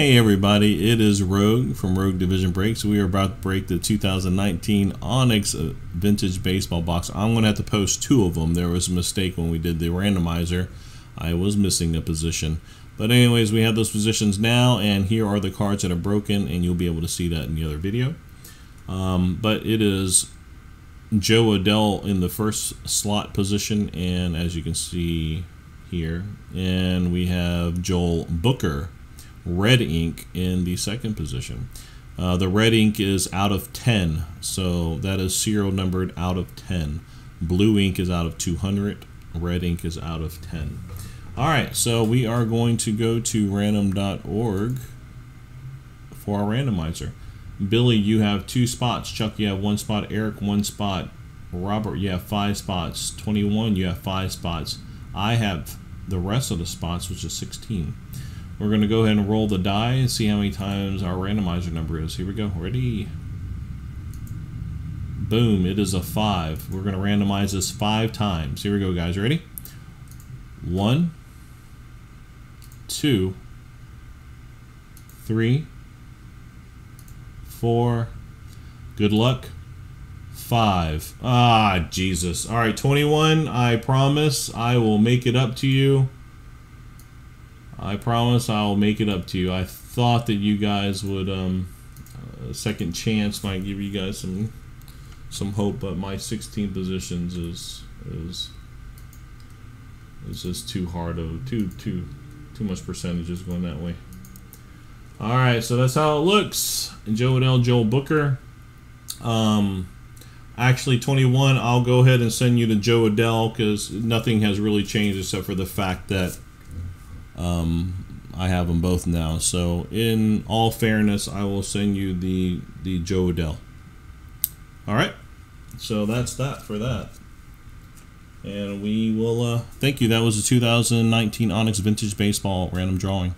Hey everybody, it is Rogue from Rogue Division Breaks. We are about to break the 2019 Onyx Vintage Baseball box. I'm going to have to post two of them. There was a mistake when we did the randomizer. I was missing a position. But anyways, we have those positions now, and here are the cards that are broken, and you'll be able to see that in the other video. Um, but it is Jo Adell in the first slot position, and as you can see here, and we have Joel Booker red ink in the second position. Uh, the red ink is out of 10, so that is serial numbered out of 10. Blue ink is out of 200, red ink is out of 10. All right, so we are going to go to random.org for our randomizer. Billy, you have two spots. Chuck, you have one spot. Eric, one spot. Robert, you have five spots. 21, you have five spots. I have the rest of the spots, which is 16. We're going to go ahead and roll the die and see how many times our randomizer number is. Here we go. Ready? Boom. It is a 5. We're going to randomize this 5 times. Here we go, guys. Ready? One, two, three, four. Good luck. Five. Ah, Jesus. All right, 21. I promise I will make it up to you. I promise I'll make it up to you. I thought that you guys would, um, a second chance might give you guys some some hope, but my 16 positions is is is just too hard of too too too much percentages going that way. All right, so that's how it looks. Jo Adell, Joel Booker. Um, actually, 21. I'll go ahead and send you to Jo Adell because nothing has really changed except for the fact that um, I have them both now. So in all fairness, I will send you the the Jo Adell. All right. So that's that for that. And we will uh, thank you. That was the 2019 Onyx Vintage Baseball random drawing.